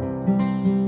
Música